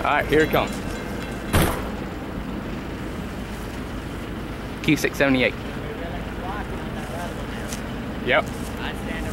Alright, here it comes. Q678. Yep. I stand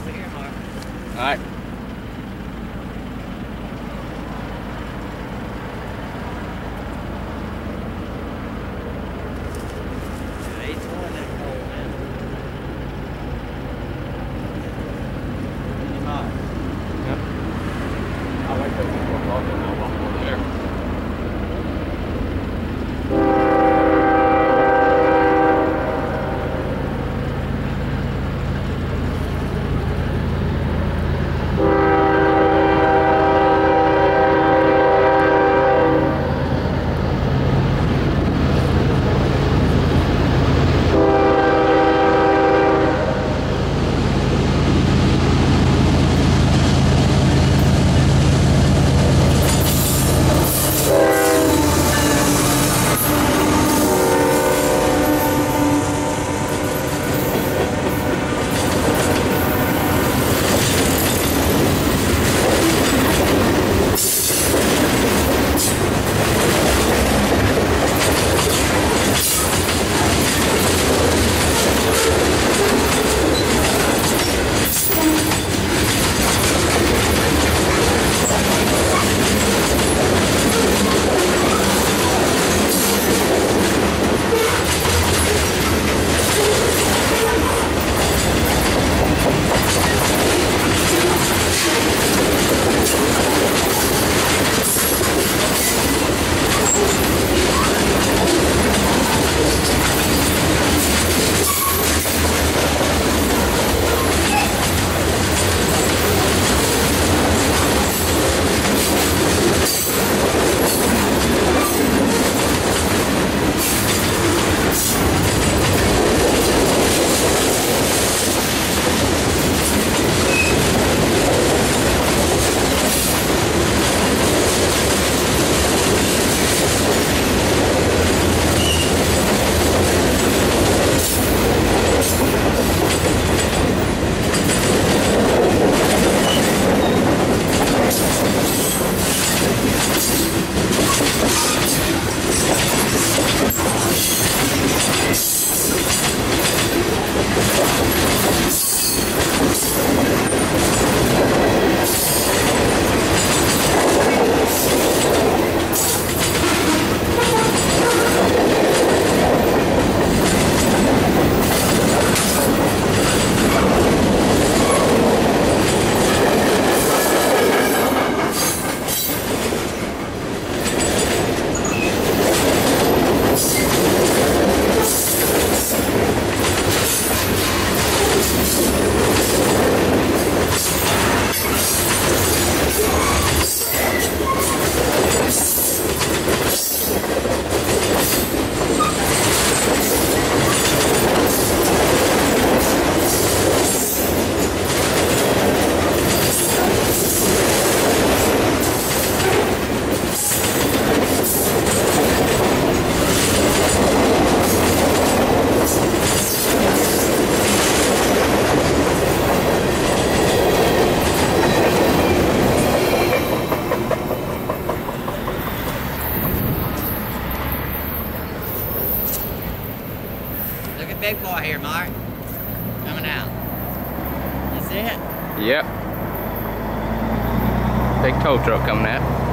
Big boy here, Mark. Coming out. That's it. Yep. Big tow truck coming out.